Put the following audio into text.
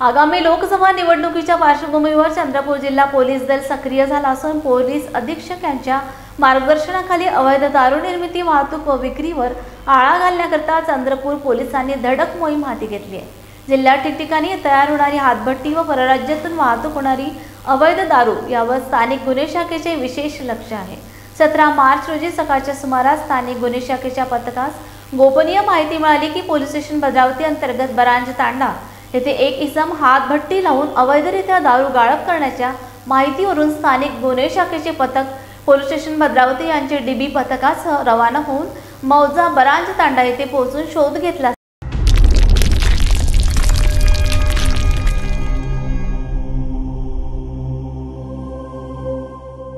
आगामी लोकसभा निवडणुकीच्या पार्श्वभूमीवर चंद्रपूर जिल्हा पोलीस दल सक्रिय झाला असून पोलीस अधीक्षक यांच्या मार्गदर्शनाखाली अवैध दारू निर्मिती वाहतूक व विक्रीवर आळा घालण्याकरता चंद्रपूर पोलिसांनी धडक मोहीम हाती घेतली आहे. जिल्ह्यात ठिकठिकाणी तयार होणारी हातभट्टी व परराज्यातून वाहतूक होणारी अवैध दारू यावर स्थानिक गुन्हे शाखेचे विशेष लक्ष आहे. सतरा मार्च रोजी सकाळच्या सुमारास स्थानिक गुन्हे शाखेच्या पथकास गोपनीय माहिती मिळाली की पोलीस स्टेशन भद्रावती अंतर्गत बरांज तांडा येथे एक इसम हातभट्टी लावून अवैधरित्या दारू गाळप करण्याच्या माहितीवरून स्थानिक गुन्हे शाखेचे पथक पोलीस स्टेशन भद्रावती यांचे डीबी पथकासह रवाना होऊन मौजा बरांज तांडा येथे पोहोचून शोध घेतला.